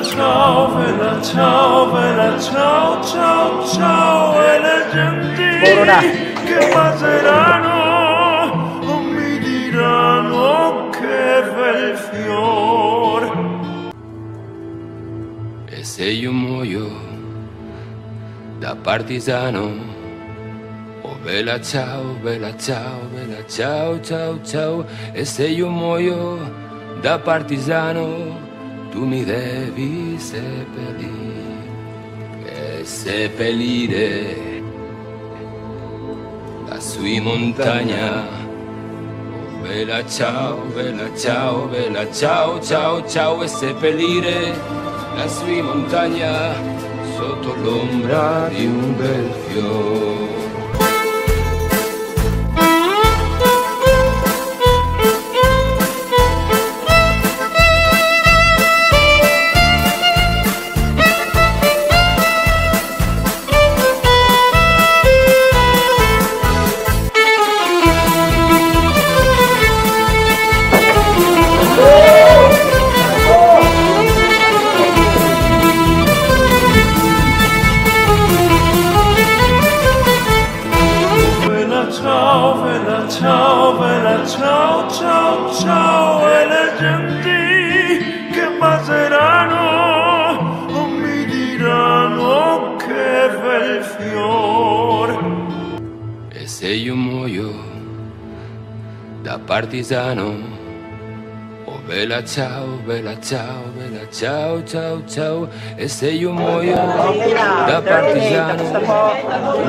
ciao, bella ciao, bella ciao, ciao, ciao, e le Corona. genti che passeranno mi diranno che bel fior. E se io muoio da partigiano, oh bella ciao, bella ciao, bella ciao, ciao, ciao, e se io muoio da partigiano, tu mi devi seppellire, e seppellire lassù in montagna. Oh, Bella ciao, bella ciao, bella ciao, ciao, ciao e seppellire lassù in montagna sotto l'ombra di un bel fiore. Ciao, bella ciao, ciao, ciao, ciao, e le genti che passeranno mi diranno che bel fior. E se io muoio da partigiano, oh bella ciao, bella ciao, bella ciao, ciao, ciao, e se io muoio da partigiano,